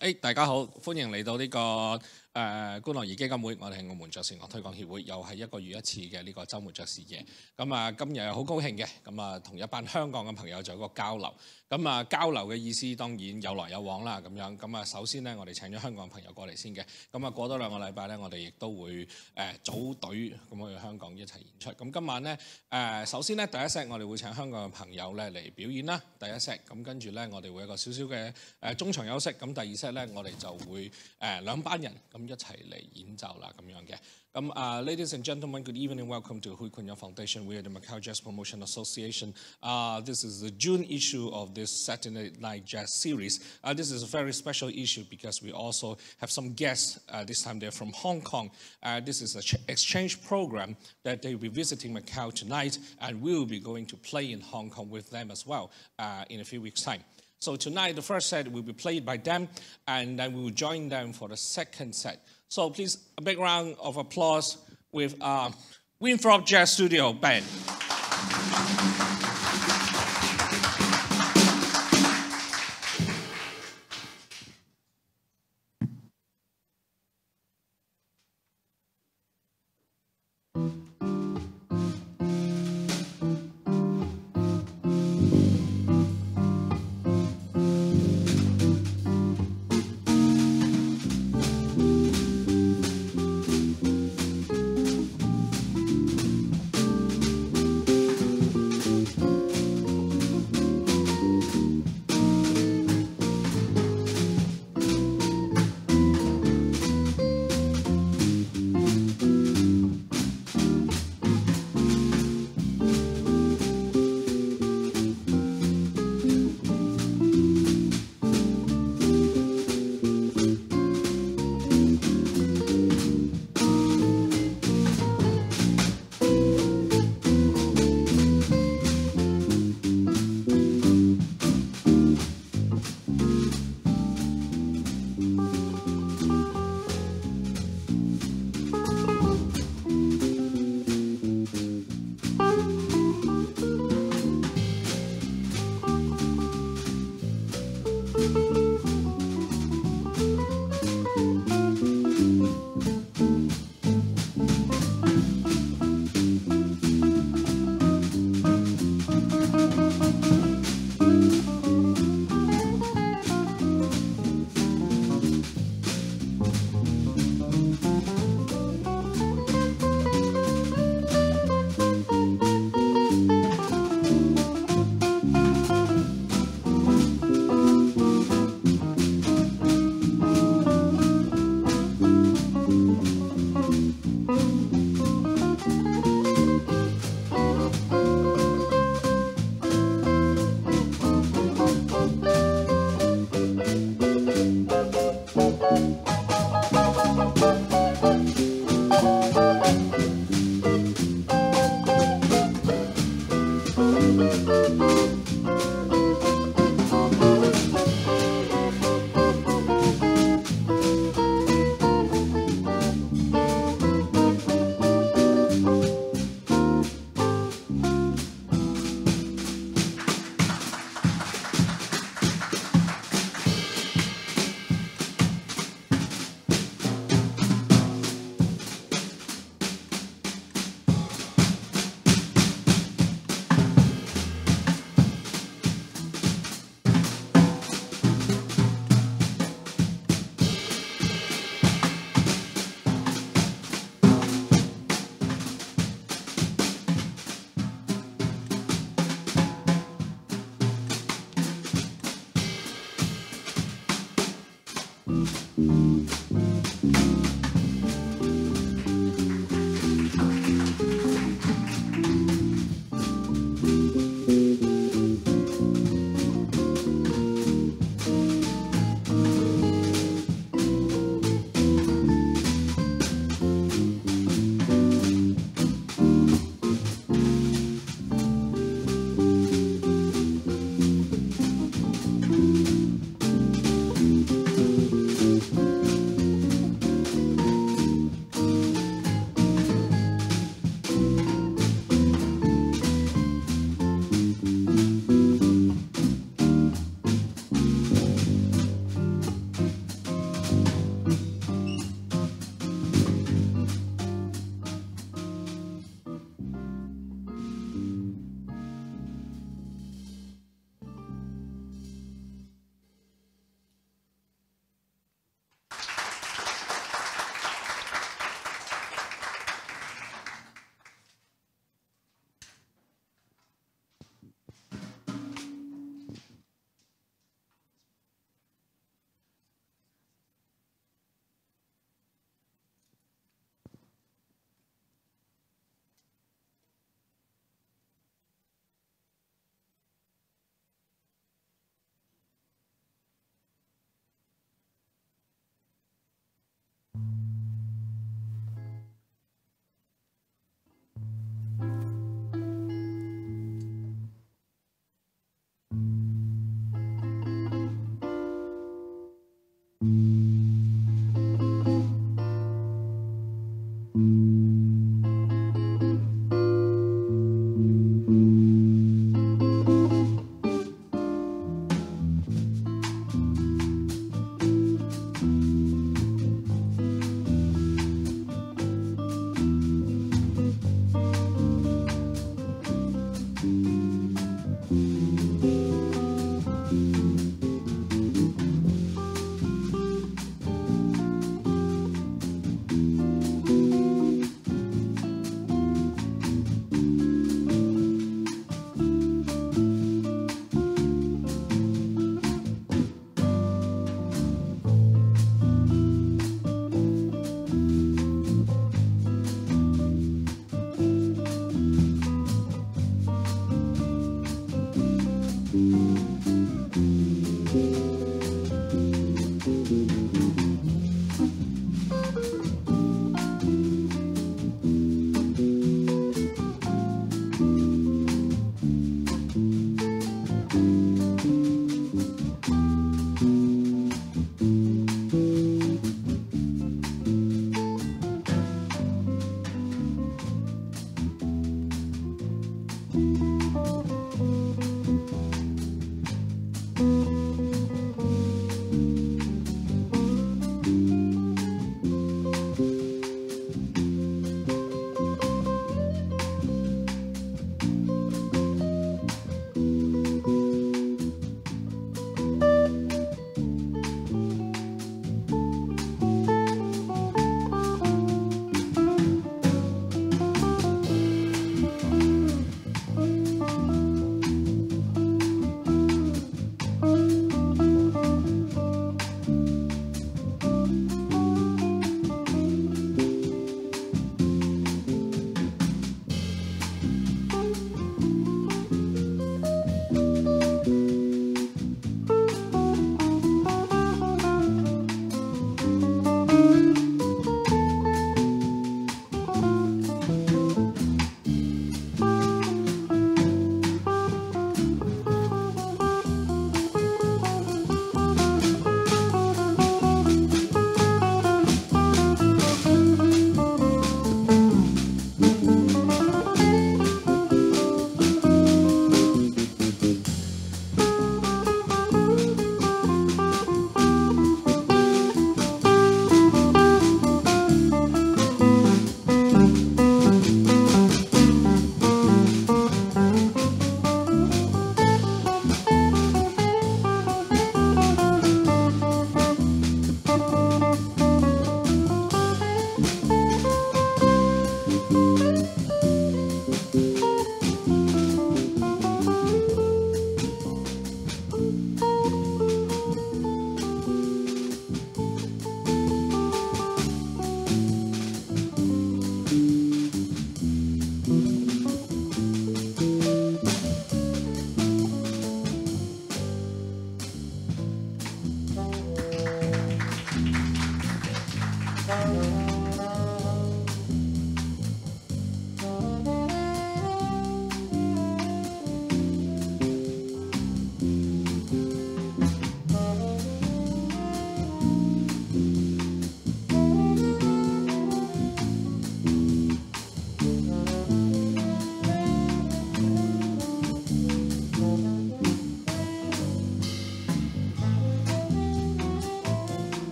誒，大家好，歡迎嚟到呢、個 誒、呃、觀樂兒基金會，我哋係澳門爵士樂推廣協會，又係一個月一次嘅呢個週末爵士夜。咁啊，今日好高興嘅，咁啊同一班香港嘅朋友做一個交流。咁啊交流嘅意思當然有來有往啦，咁樣。咁啊首先呢，我哋請咗香港嘅朋友過嚟先嘅。咁啊過多兩個禮拜呢，我哋亦都會誒、呃、組隊咁去香港一齊演出。咁今晚呢，誒、呃、首先呢，第一 set 我哋會請香港嘅朋友咧嚟表演啦，第一 set。咁跟住呢，我哋會有一個少少嘅誒中場休息。咁第二 set 咧，我哋就會誒、呃、兩班人咁 Ladies and gentlemen, good evening, welcome to Rui Cunha Foundation. We are the Macau Jazz Promotion Association. Uh, this is the June issue of this Saturday Night Jazz series. Uh, this is a very special issue because we also have some guests. Uh, this time they're from Hong Kong. this is an exchange program that they will be visiting Macau tonight, and we will be going to play in Hong Kong with them as well in a few weeks' time. So tonight, the first set will be played by them, and then we will join them for the second set. So please, a big round of applause with uh, Winthrop Jazz Studio Band.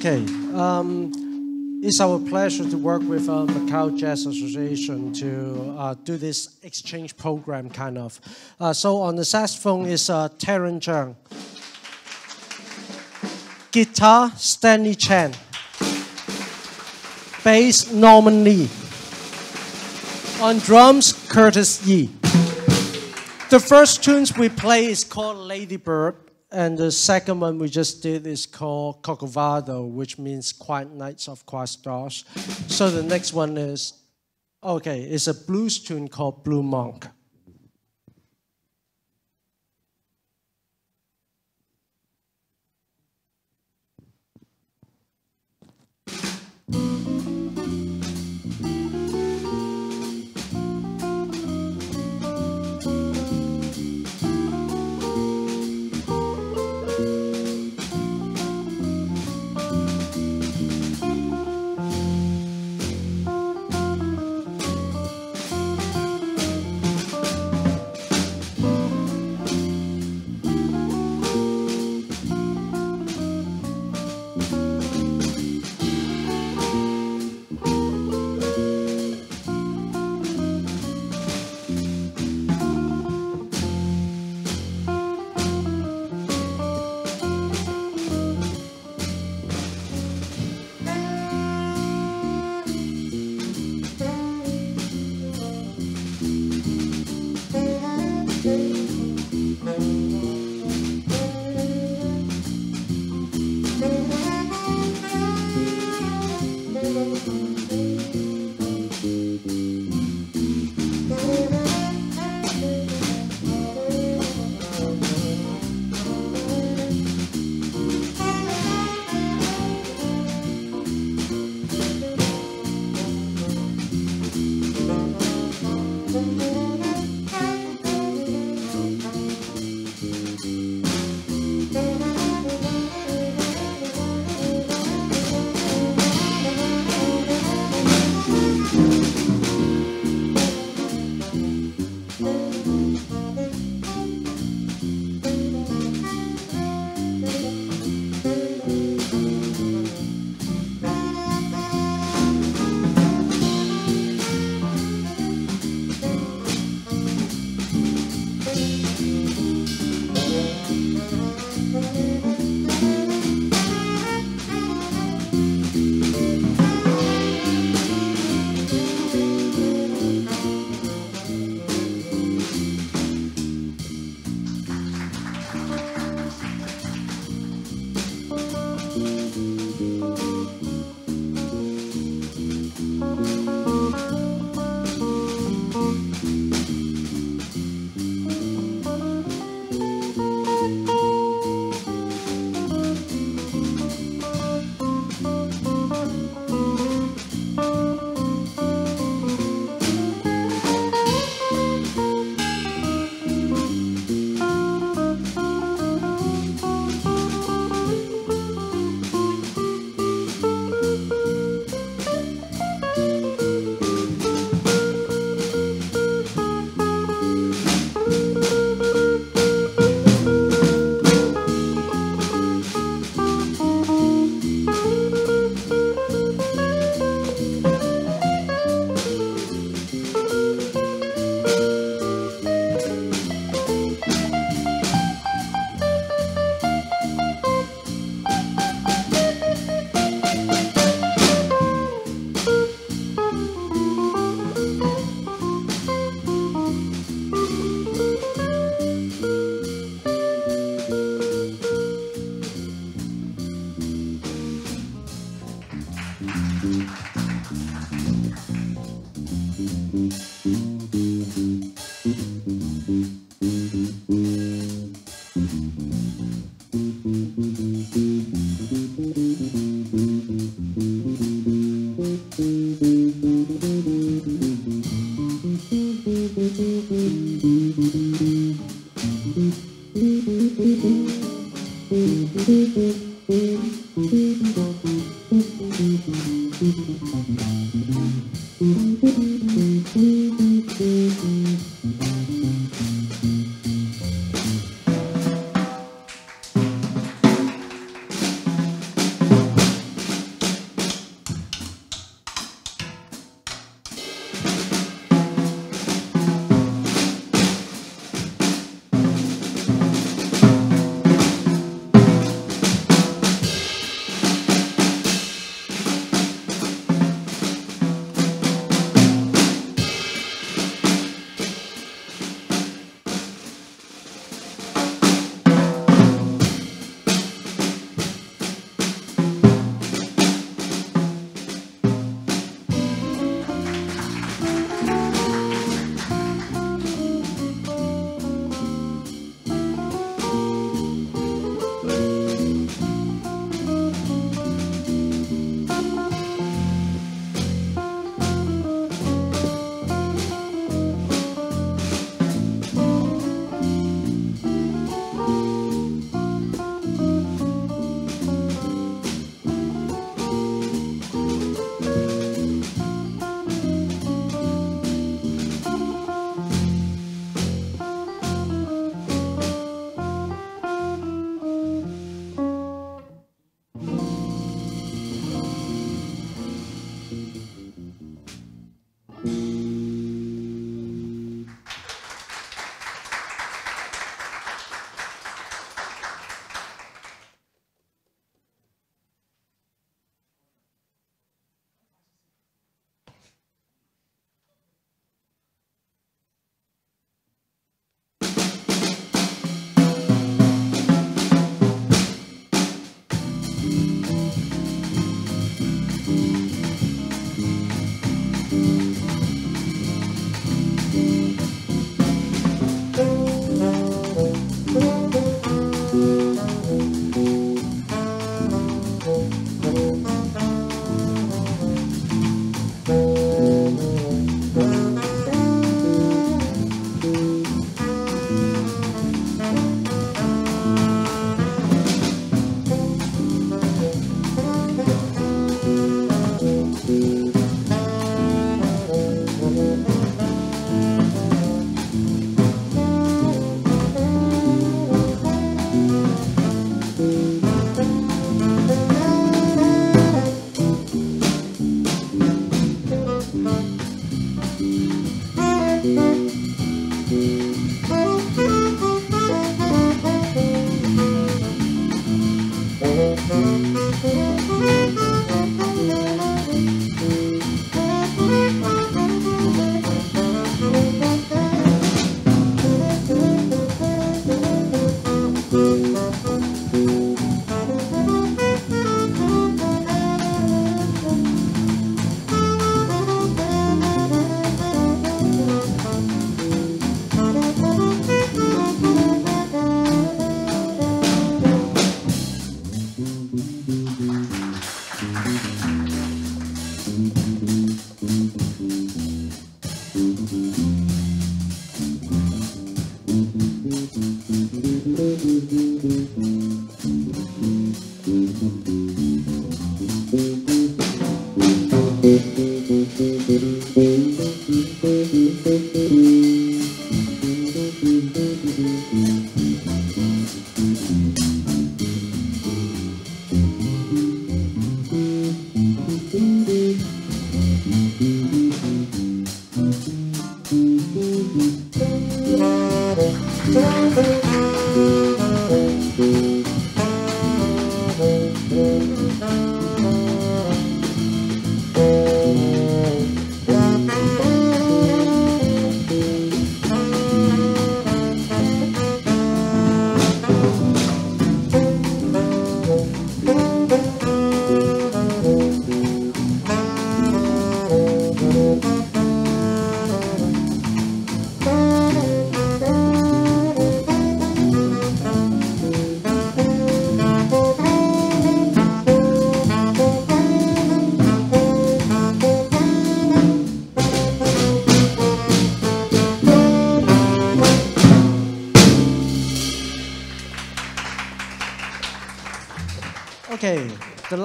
Okay. Um, it's our pleasure to work with uh, Macau Jazz Association to uh, do this exchange program, kind of. Uh, so on the saxophone is uh, Terence Zhang. Guitar, Stanley Chen. Bass, Norman Lee. On drums, Curtis Yi. The first tunes we play is called Lady Bird, and the second one we just did is called Corcovado, which means Quiet Nights of Quiet Stars. So the next one is, okay, it's a blues tune called Blue Monk.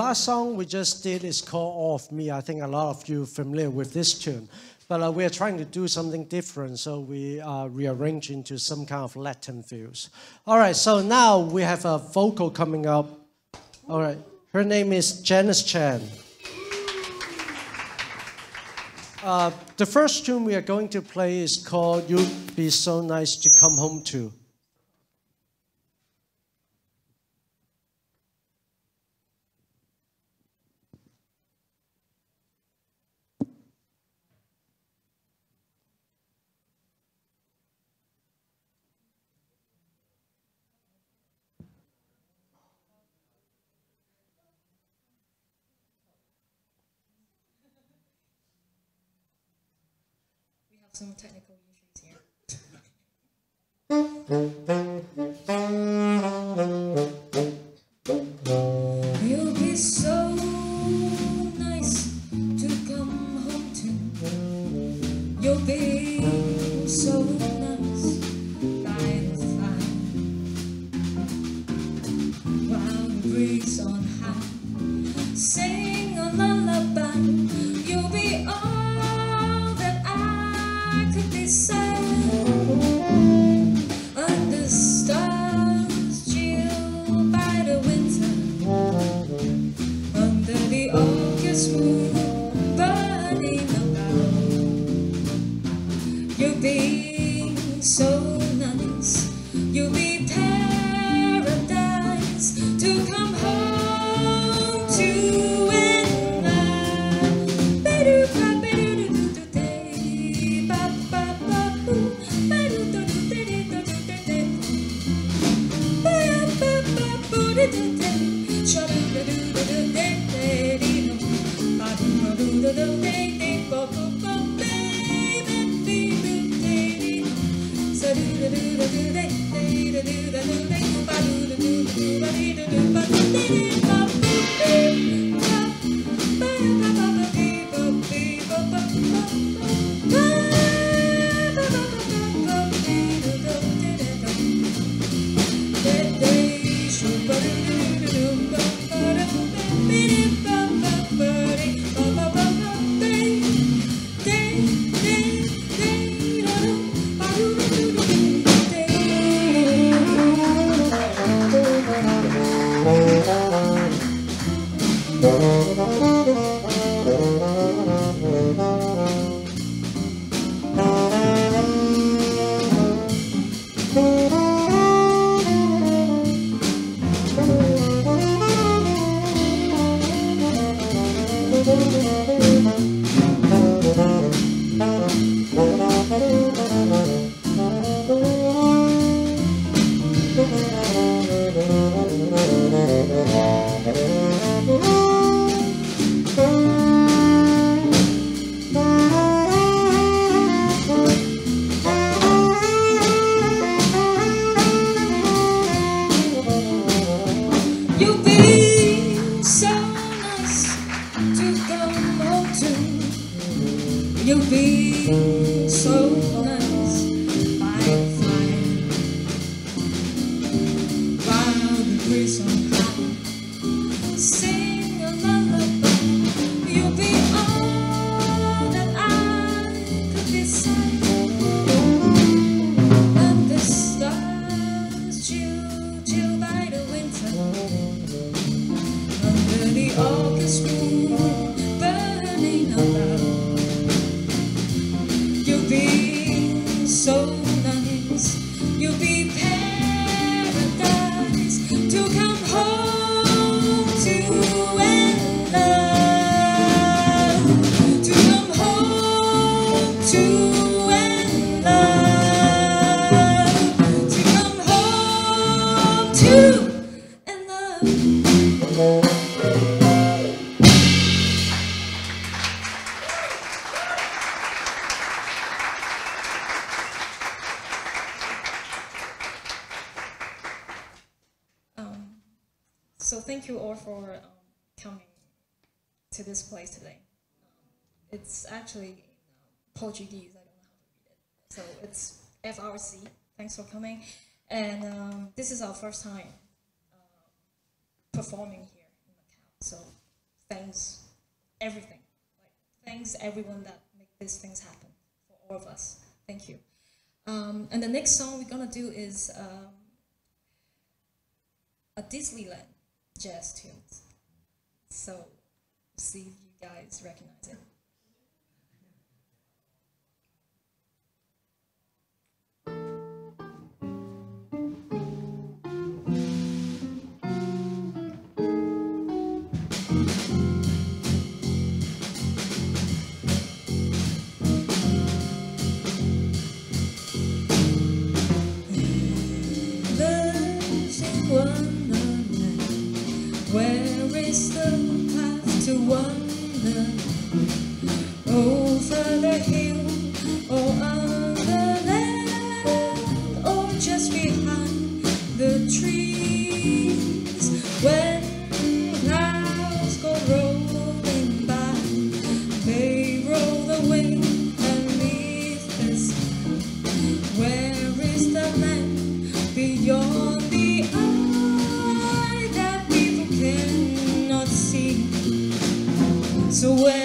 Last song we just did is called Off Me. I think a lot of you are familiar with this tune. But uh, we are trying to do something different, so we are rearranging to some kind of Latin feels. All right, so now we have a vocal coming up. All right, her name is Janice Chan. Uh, the first tune we are going to play is called You'd Be So Nice to Come Home To. I don't know how to read it. So it's FRC. Thanks for coming. And um, this is our first time uh, performing here in Macau. So thanks everything. Like thanks everyone that make these things happen for all of us. Thank you. Um, and the next song we're gonna do is. Um, a Disneyland jazz tunes. So see if you guys recognize it. Where away.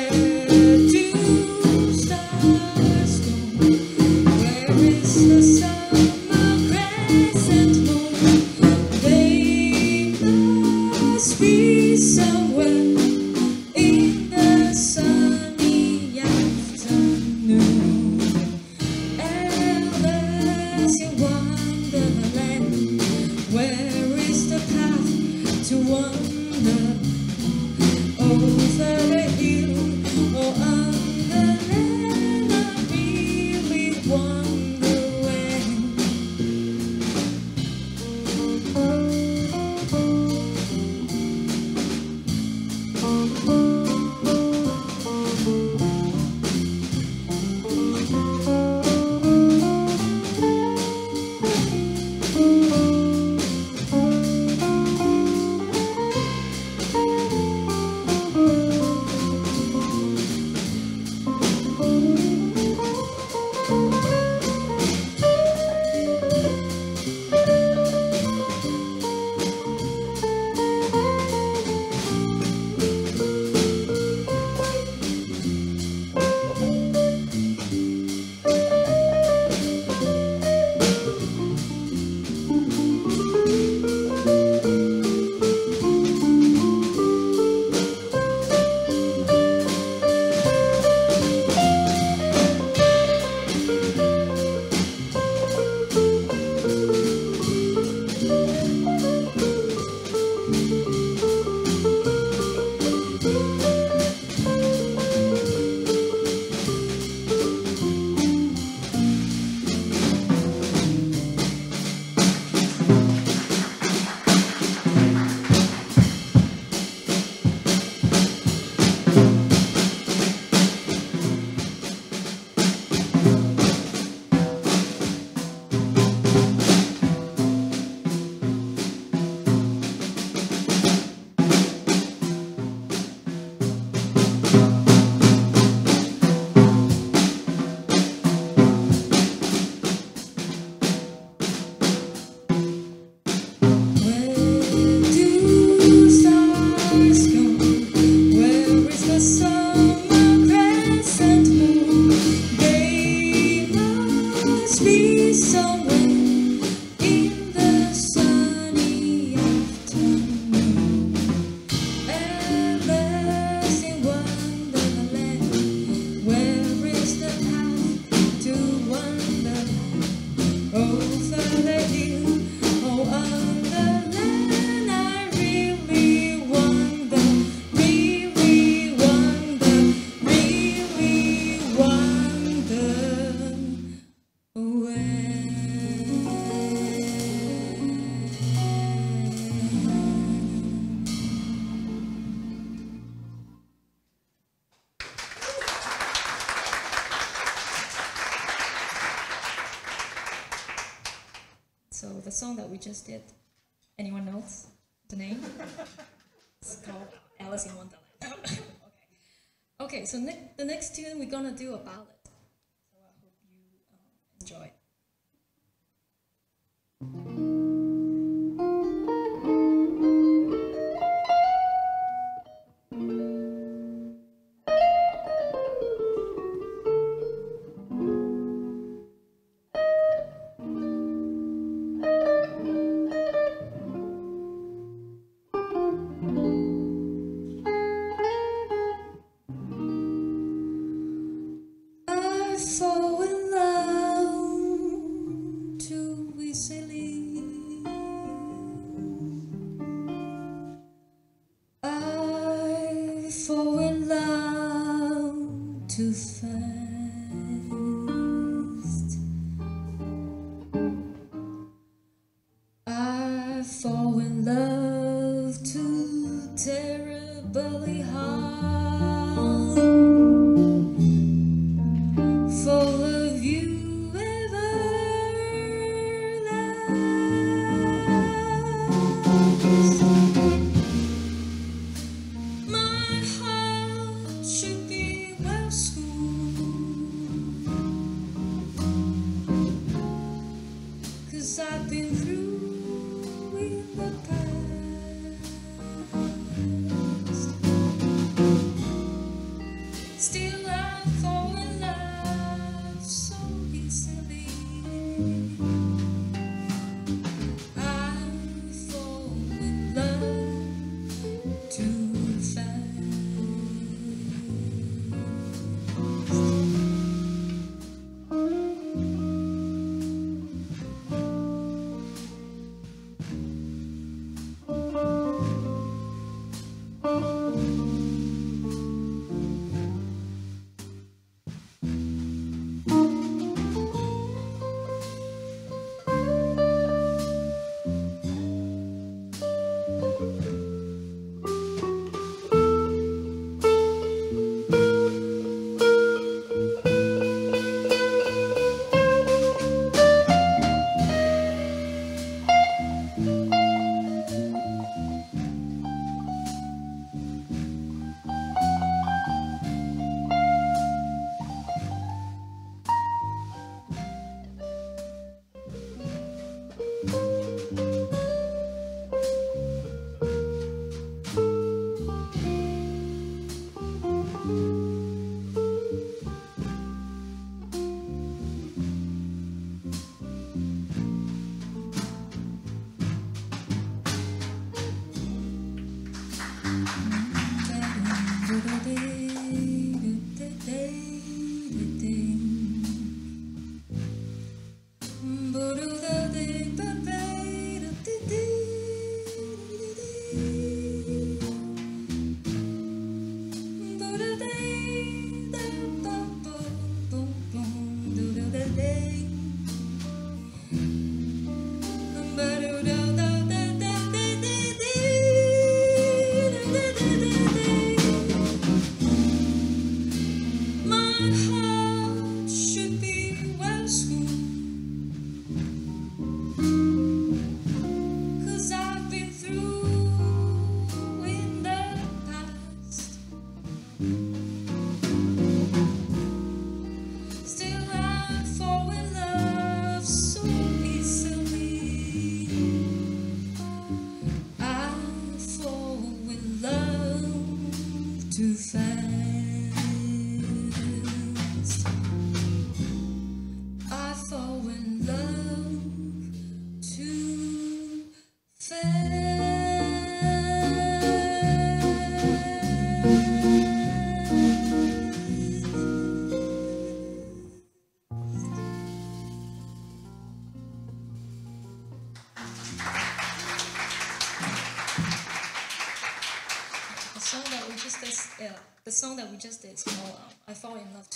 Just did. Anyone knows the name? it's called Alice in Wonderland. okay. Okay, so ne- the next tune we're gonna do a ballad.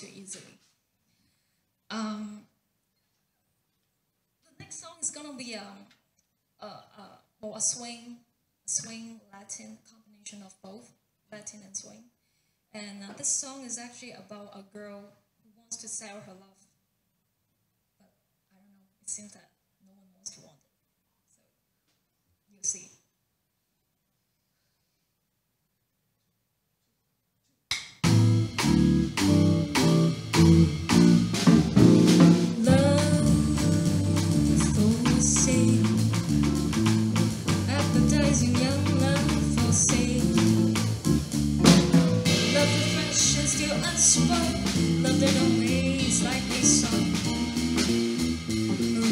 Too Easily." Um, the next song is gonna be um, a, a, well, a swing, swing Latin combination of both Latin and swing. And uh, this song is actually about a girl who wants to sell her love, but I don't know. It seems that still unspoke. Loved in ways like a song.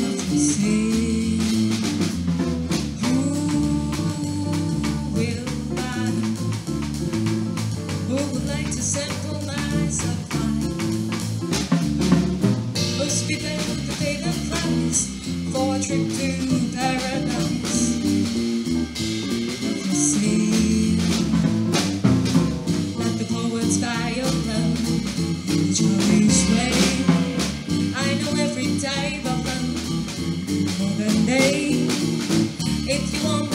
Loved to sing Who will buy Who would like to pay the price For a trip to hey, if you want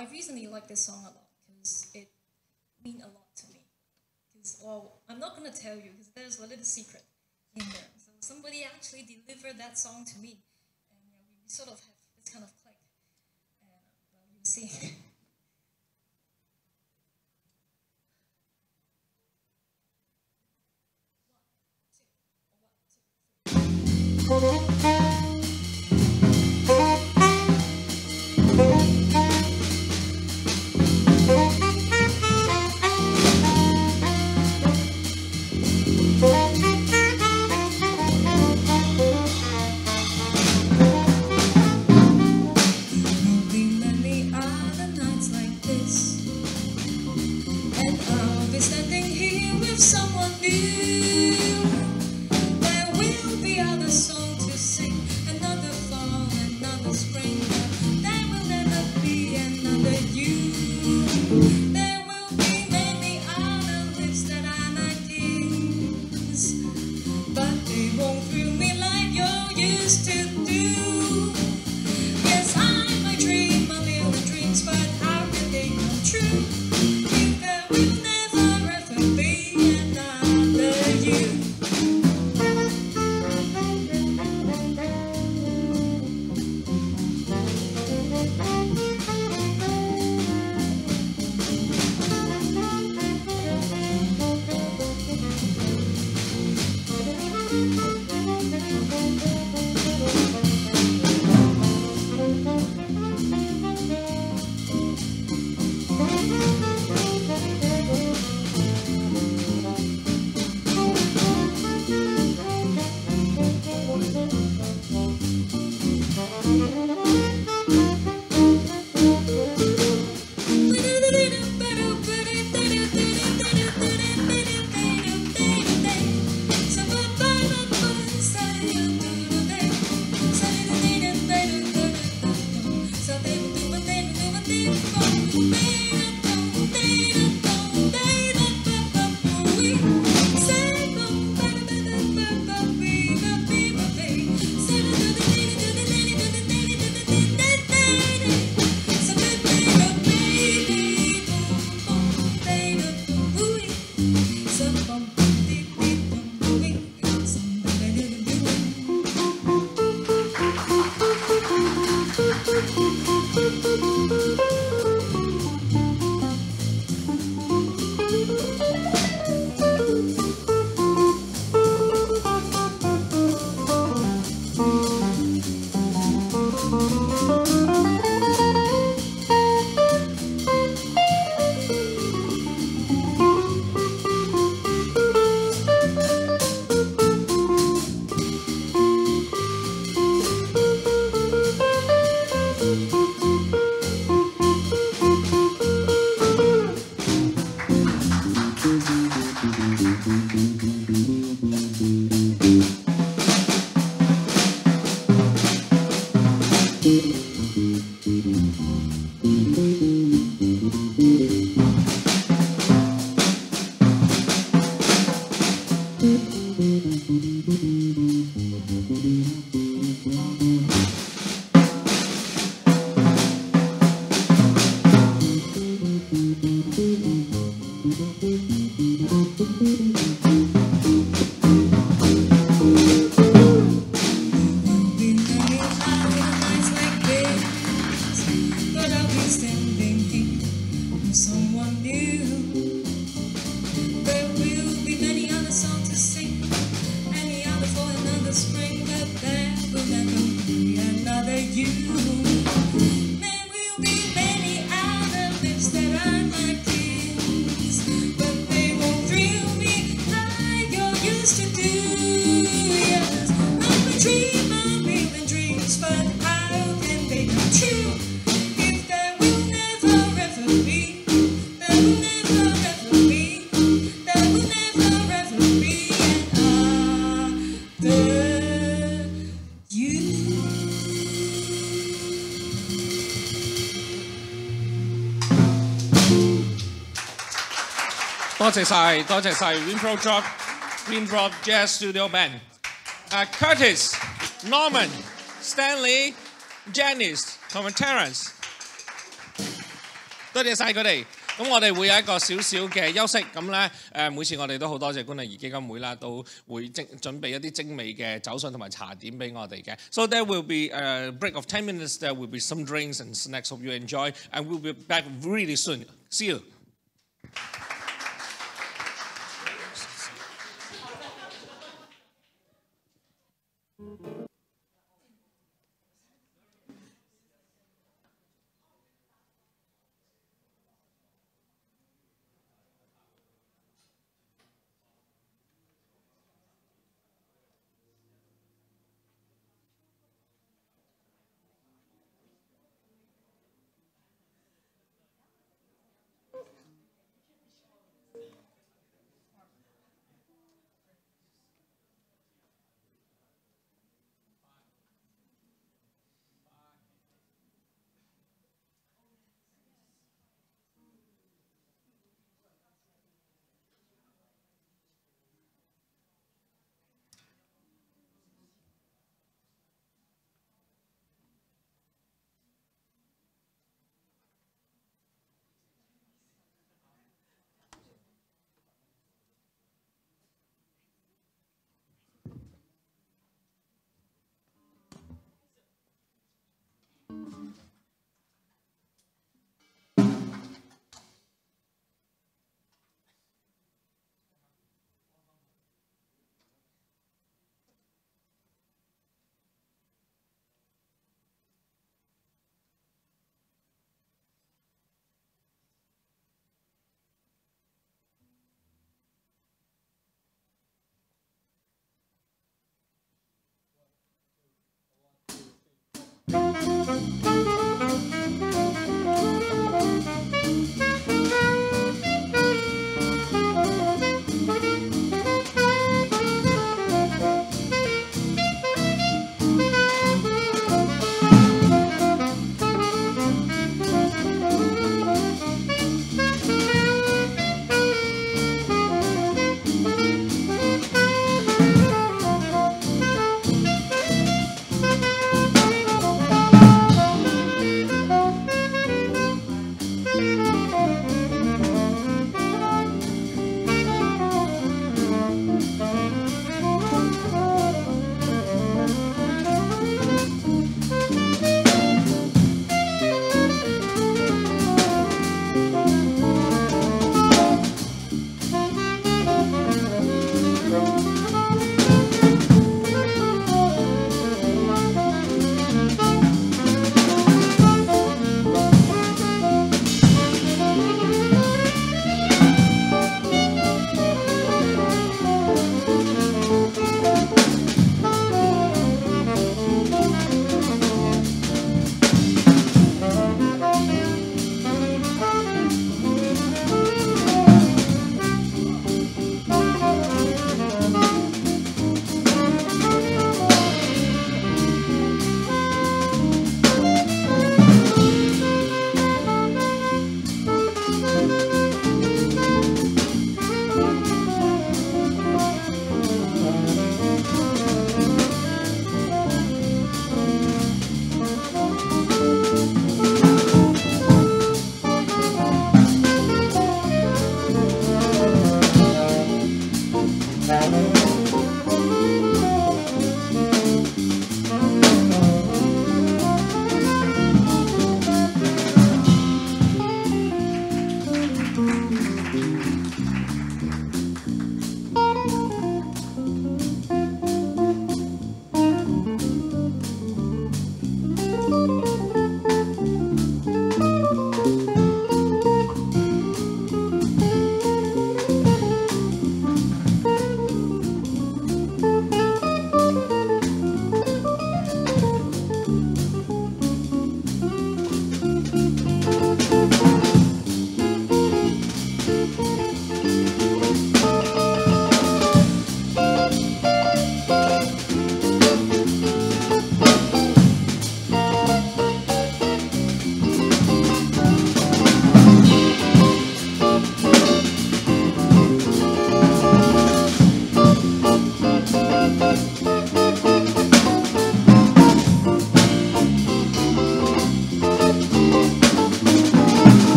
I recently like this song a lot because it means a lot to me. Because well, I'm not gonna tell you because there's a little secret in there. So somebody actually delivered that song to me. 多謝晒，多謝晒 Winfro Drop Winfro Jazz Studio Band。啊，Curtis、Norman、Stanley、Janice 同埋 Terence，多謝晒佢哋。咁我哋會有一個少少嘅休息，咁咧誒每次我哋都好多謝官麗兒基金會啦，都會精準備一啲精美嘅酒信同埋茶點俾我哋嘅。So there will be a break of ten minutes. There will be some drinks and snacks. Hope you enjoy, and we'll be back really soon. See you.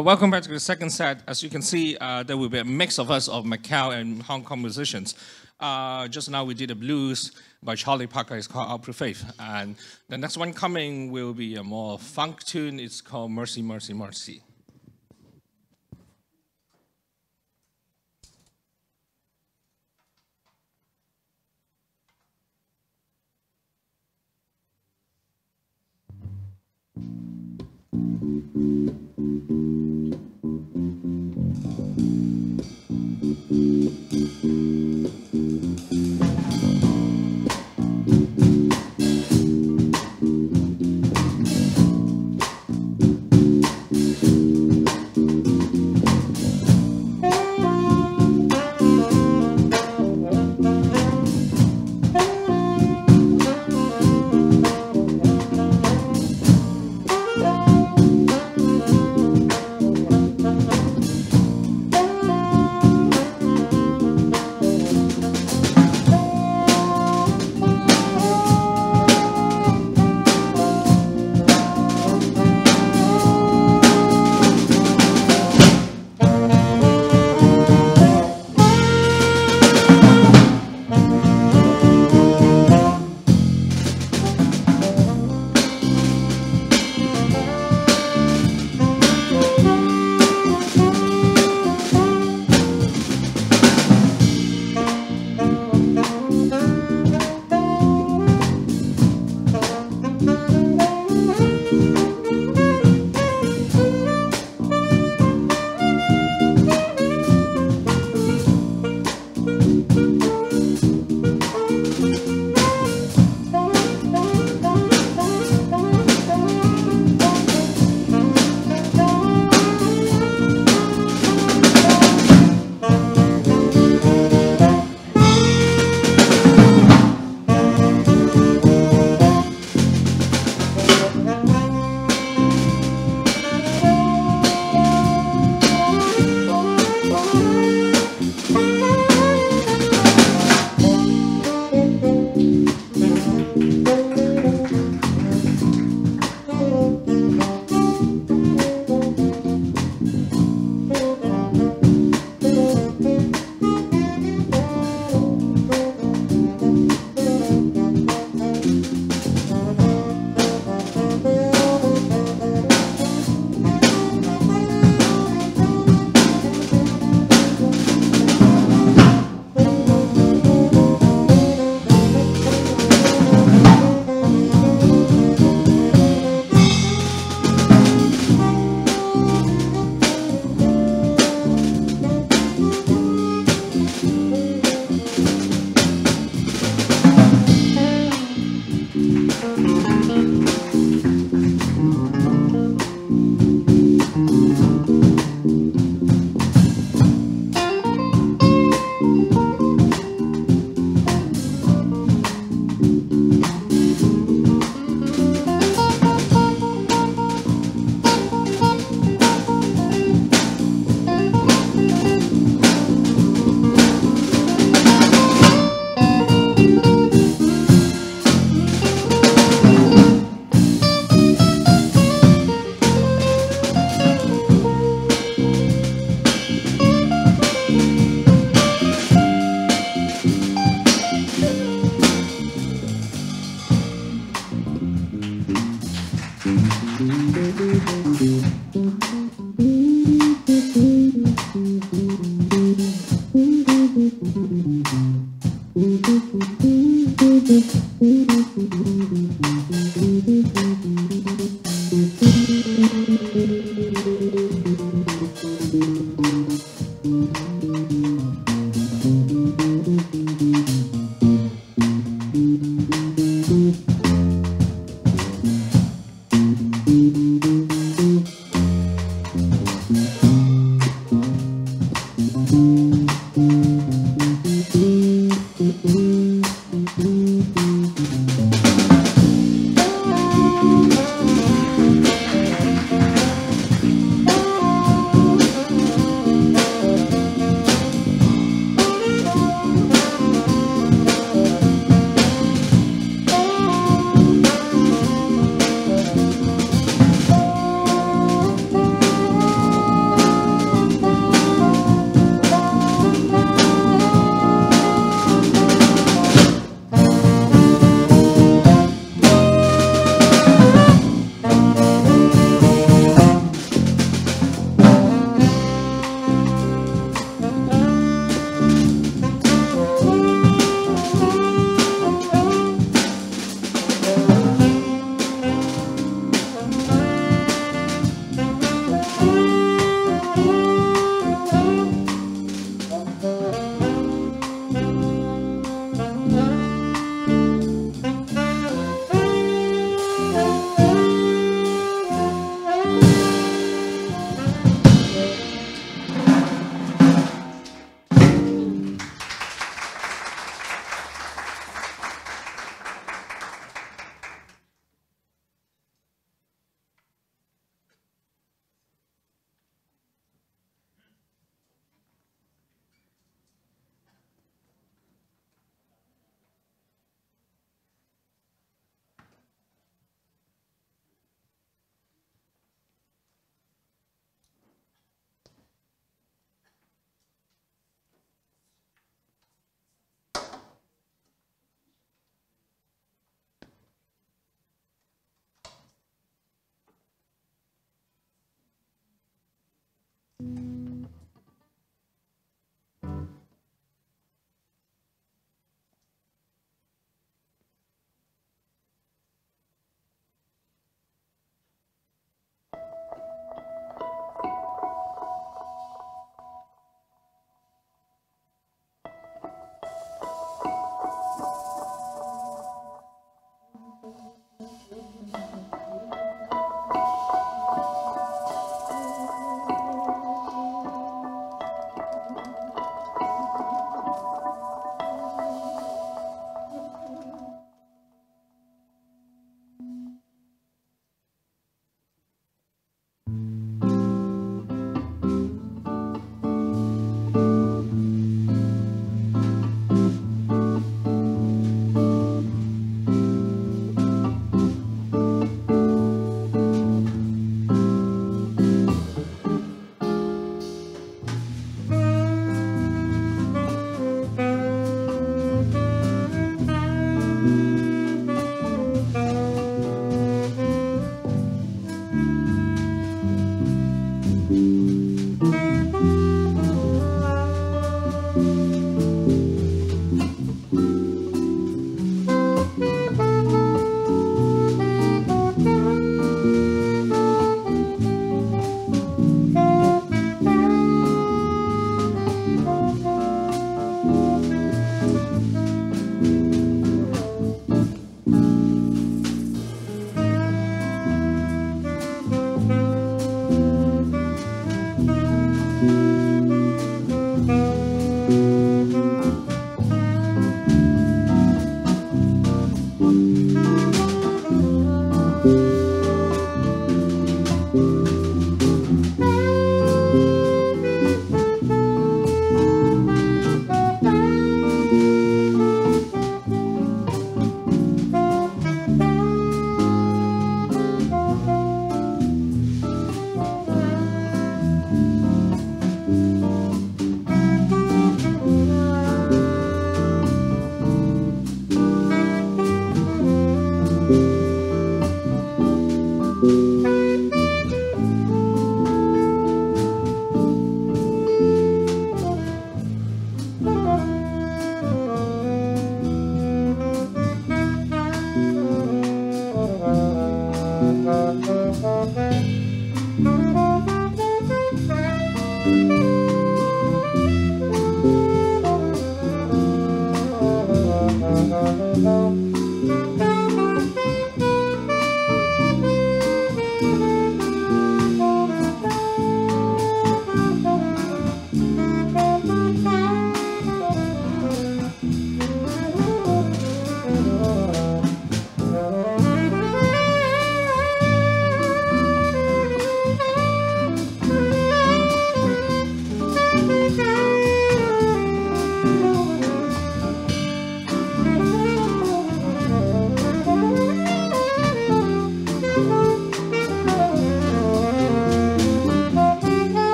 Uh, welcome back to the second set. As you can see, uh, there will be a mix of us of Macau and Hong Kong musicians. Uh, just now we did a blues by Charlie Parker. It's called Out Faith. And the next one coming will be a more funk tune. It's called Mercy, Mercy, Mercy.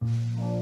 I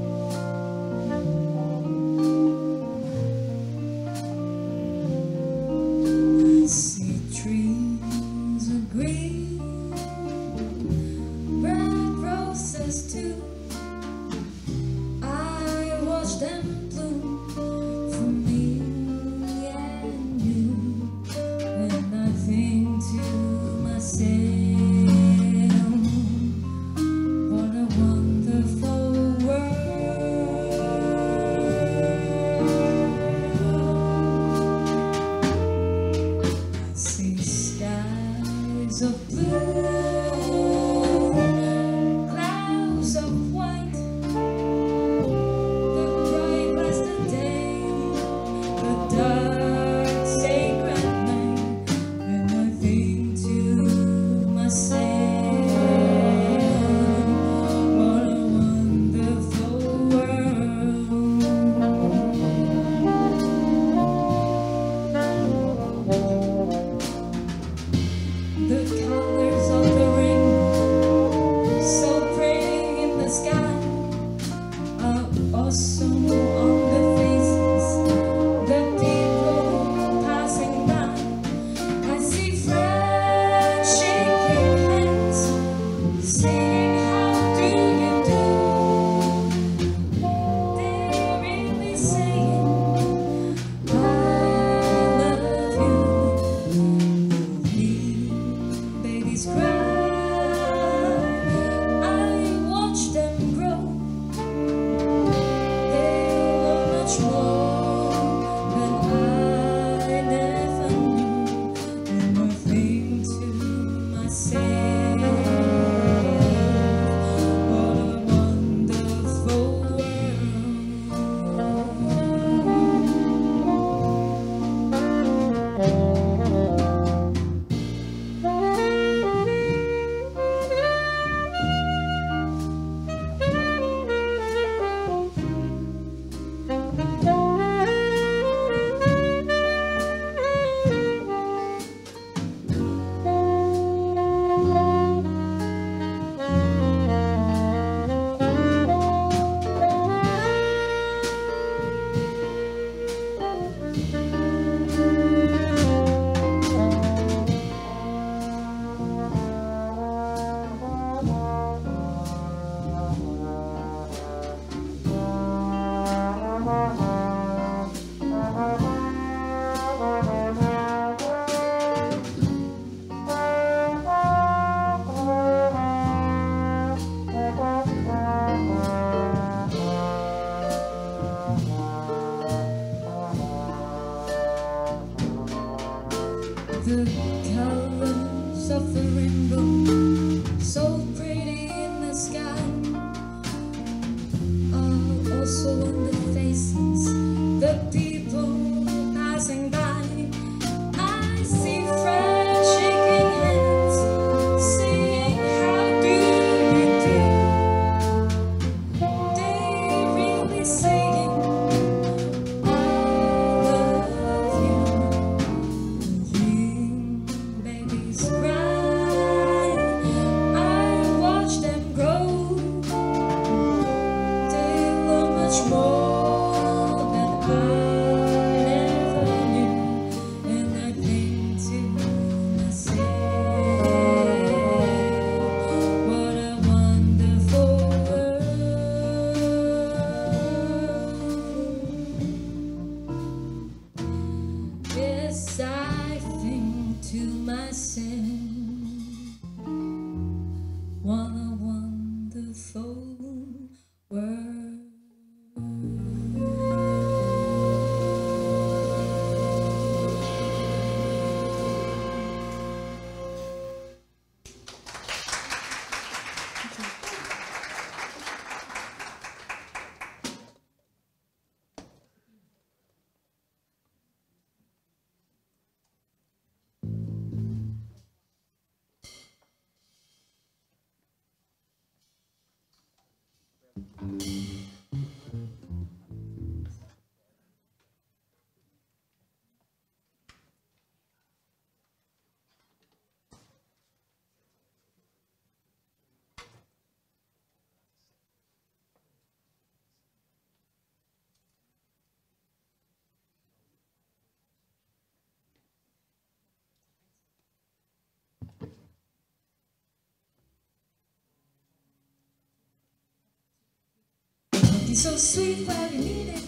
so sweet while you need it.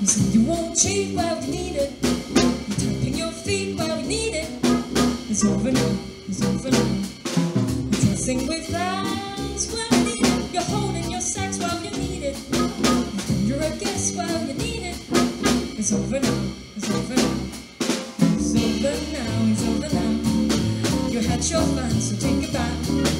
You say you won't cheat while you need it. You're tapping your feet while you need it. It's over now, it's over now. You're dressing with eyes while you need it. You're holding your sex while you need it. You're a guest while you need it. It's over now, it's over now. It's over now, it's over now. You had your fun, so take it back.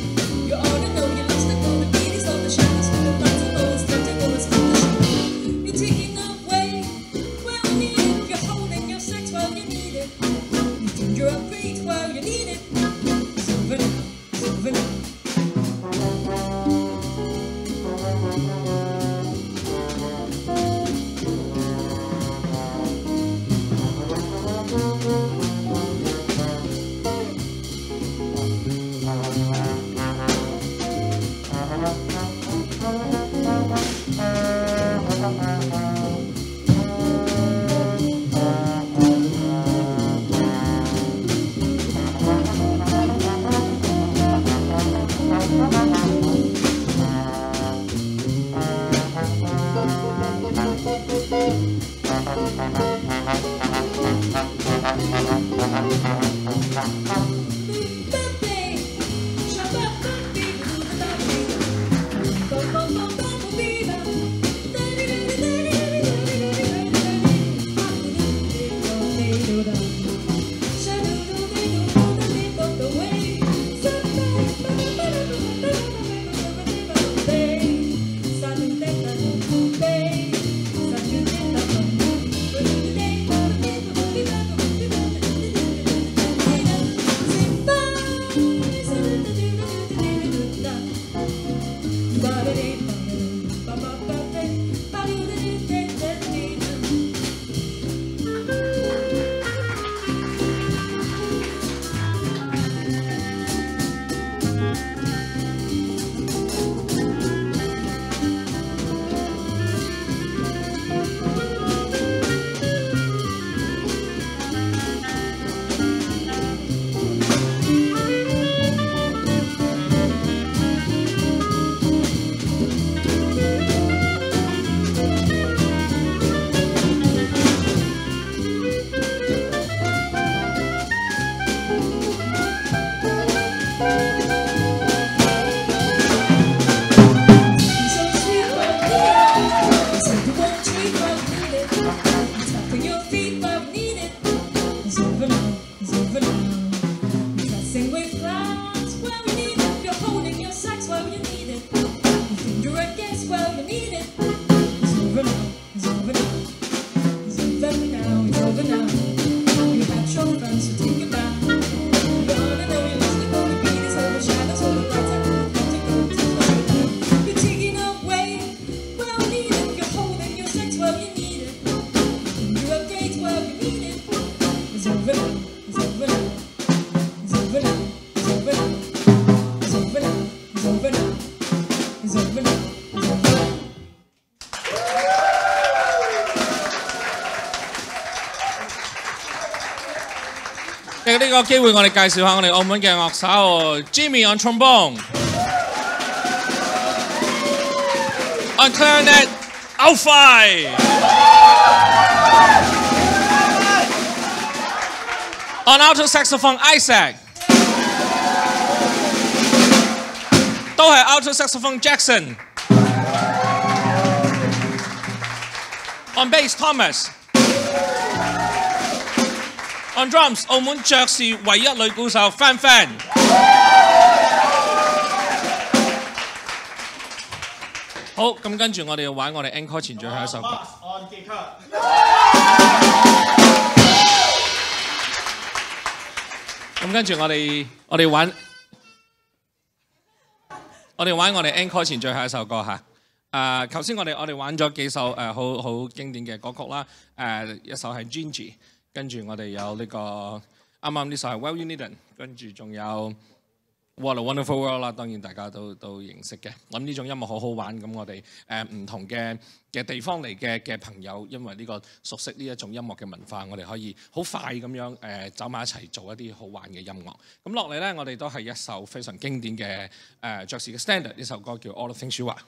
个机会，我哋介绍下我哋澳门嘅乐手 Jimmy on trombone，on clarinet Alfie，on alto saxophone Isaac，都系 alto saxophone Jackson。On bass Thomas。 On drums，澳門爵士唯一女鼓手 Fan Fan。好，咁跟住我哋要玩我哋 encore 前最後一首歌。咁跟住我哋我哋玩我哋玩我哋 encore 前最後一首歌嚇。誒，頭先我哋我哋玩咗幾首誒好好經典嘅歌曲啦。誒，一首係 Gingy， 跟住我哋有呢個啱啱呢首係 Well You Needn't，跟住仲有 What a Wonderful World 啦。當然大家都都認識嘅。咁呢種音樂好好玩，咁我哋誒唔同嘅嘅地方嚟嘅嘅朋友，因為呢個熟悉呢一種音樂嘅文化，我哋可以好快咁樣誒走埋一齊做一啲好玩嘅音樂。咁落嚟咧，我哋都係一首非常經典嘅誒爵士嘅 standard，呢首歌叫 All the Things You Are。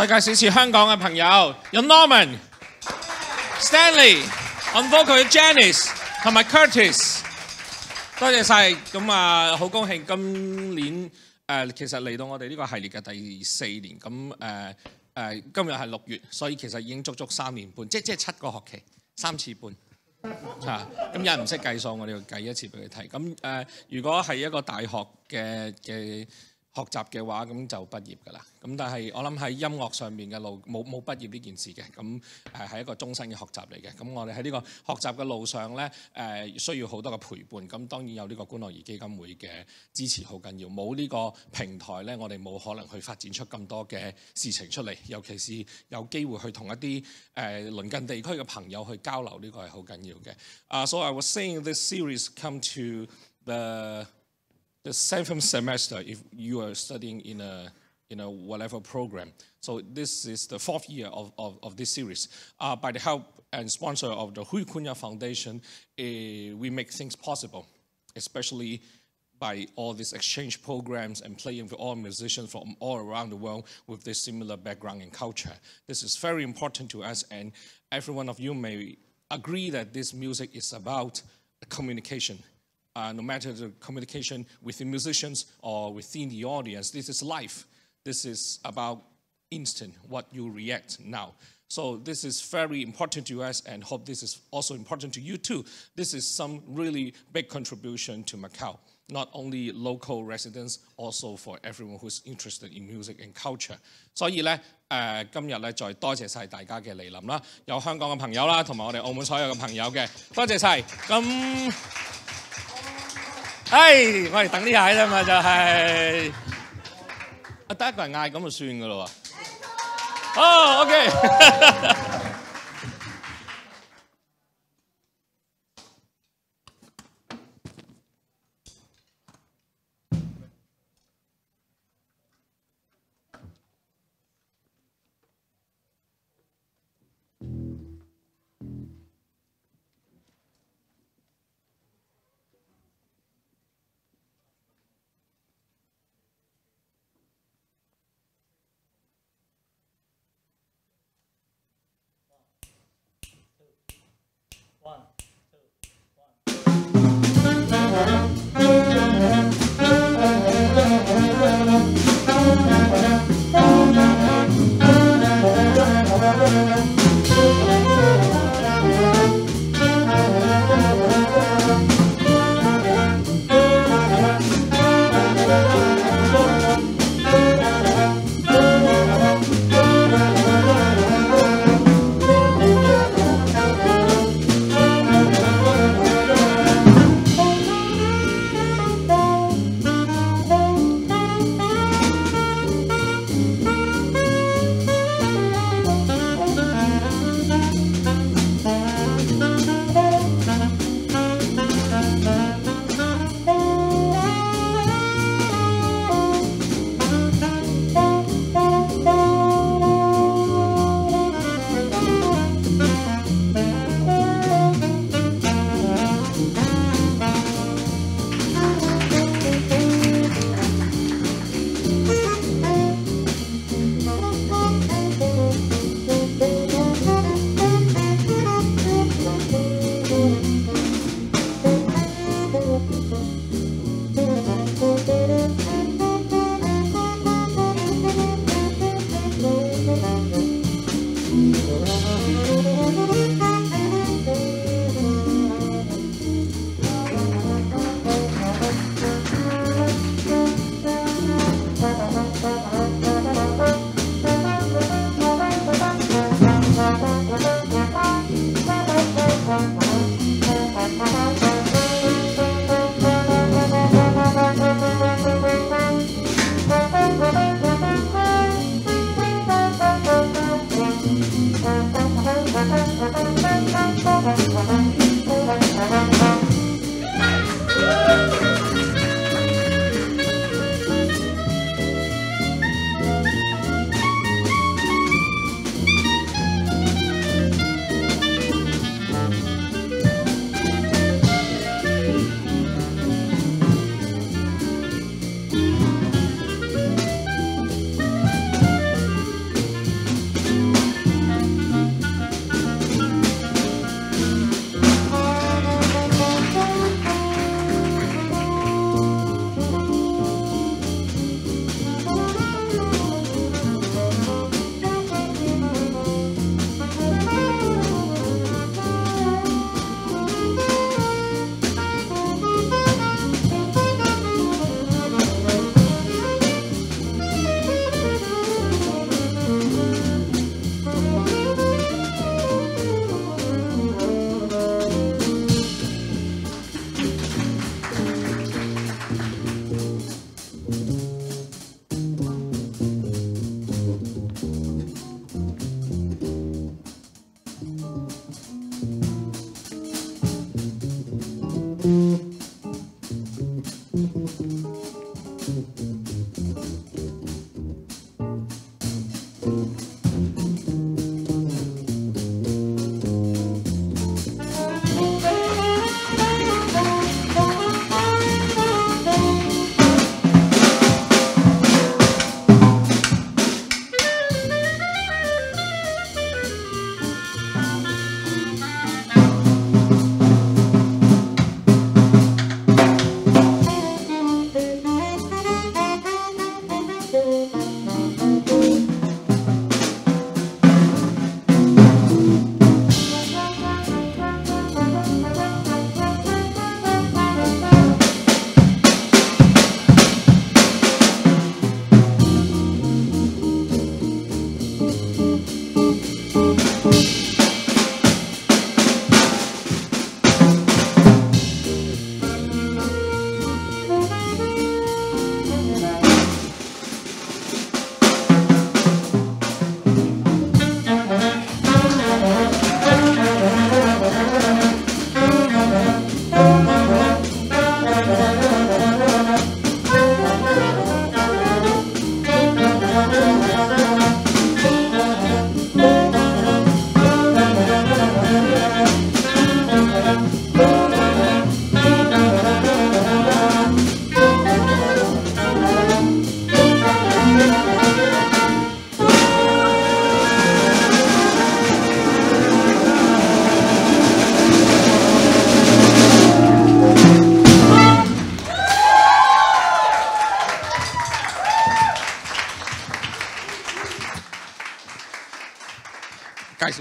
再介紹一次香港嘅朋友，有 Norman、Stanley、on vocal 嘅 Janice 同埋 Curtis。多謝晒，咁啊好高興今年誒、呃其實嚟到我哋呢個系列嘅第四年，咁誒誒今日係六月，所以其實已經足足三年半，即即係七個學期，三次半。嚇，咁有人唔識計數，我哋要計一次俾佢睇。咁誒、呃如果係一個大學嘅嘅 學習嘅話，咁就畢業㗎啦。咁但係我諗喺音樂上面嘅路冇冇畢業呢件事嘅，咁誒係一個終身嘅學習嚟嘅。咁我哋喺呢個學習嘅路上咧，誒、需要好多嘅陪伴。咁當然有呢個觀樂兒基金會嘅支持好緊要。冇呢個平台咧，我哋冇可能去發展出咁多嘅事情出嚟。尤其是有機會去同一啲誒、鄰近地區嘅朋友去交流，呢、個係好緊要嘅。啊、so I was saying this series come to the the seventh semester if you are studying in a you know, whatever program. So this is the fourth year of, of, of this series. Uh, by the help and sponsor of the Rui Cunha Foundation, eh, we make things possible, especially by all these exchange programs and playing with all musicians from all around the world with this similar background and culture. This is very important to us, and every one of you may agree that this music is about communication Uh, no matter the communication within musicians or within the audience, this is life. This is about instant, what you react now. So this is very important to us and hope this is also important to you too. This is some really big contribution to Macau, not only local residents, also for everyone who's interested in music and culture. 所以咧，诶、今日咧再多谢晒大家嘅嚟临啦，有香港嘅朋友啦，同埋我哋澳门所有嘅朋友嘅，多谢晒。咁 唉，我哋等呢下啫嘛，就係、啊得一個人嗌咁就算噶咯喎。哦，OK。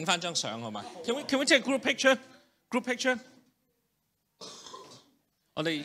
影翻張相好嘛？Can we can we take a group picture？Group picture？我哋。